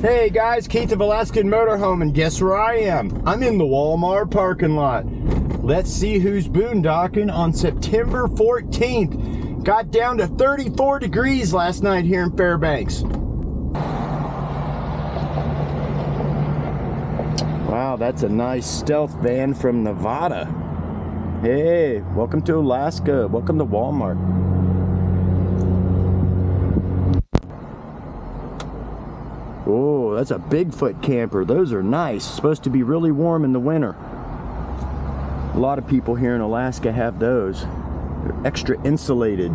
Hey guys, Keith of Alaskan Motorhome, and guess where I am? I'm in the Walmart parking lot. Let's see who's boondocking on September 14th. Got down to 34 degrees last night here in Fairbanks. Wow, that's a nice stealth van from Nevada. Hey, welcome to Alaska. Welcome to Walmart. Oh, that's a Bigfoot camper. Those are nice. Supposed to be really warm in the winter. A lot of people here in Alaska have those. They're extra insulated.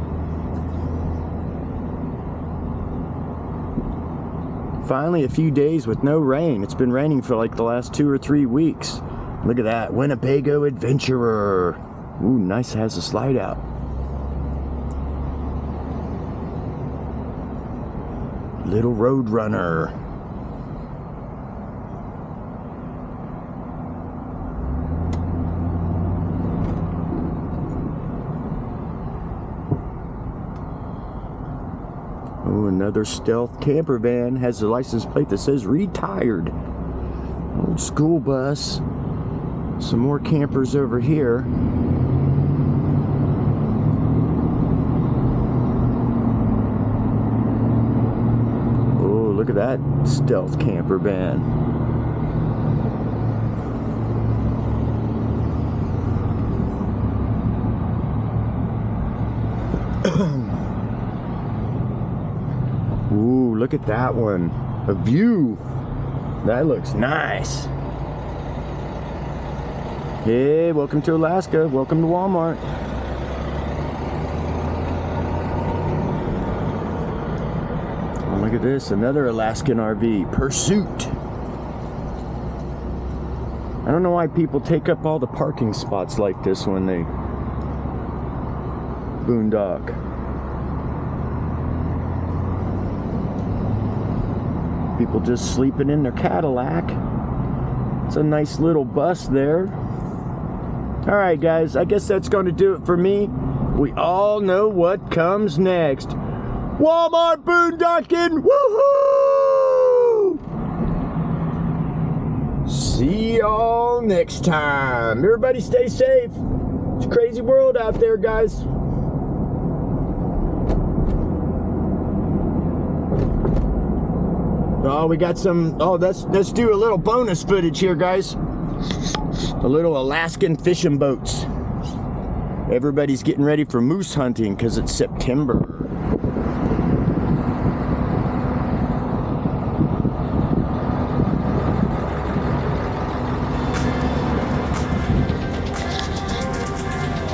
Finally, a few days with no rain. It's been raining for like the last two or three weeks. Look at that, Winnebago Adventurer. Ooh, nice, has a slide out. Little Road Runner. Oh, another stealth camper van has a license plate that says retired. Old school bus. Some more campers over here. Oh, look at that stealth camper van. Ooh, look at that one. A view. That looks nice. Hey, welcome to Alaska. Welcome to Walmart. Oh, look at this, another Alaskan RV, Pursuit. I don't know why people take up all the parking spots like this when they boondock. People just sleeping in their Cadillac. It's a nice little bus there. All right, guys, I guess that's going to do it for me. We all know what comes next. Walmart boondocking! Woohoo! See y'all next time. Everybody stay safe. It's a crazy world out there, guys. Oh, we got some. Oh, let's let's do a little bonus footage here, guys. A little Alaskan fishing boats. Everybody's getting ready for moose hunting because it's September.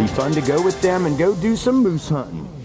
Be fun to go with them and go do some moose hunting.